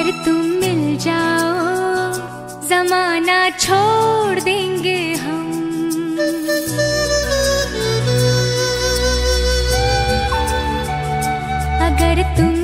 अगर तुम मिल जाओ। जमाना छोड़ देंगे हम। अगर तुम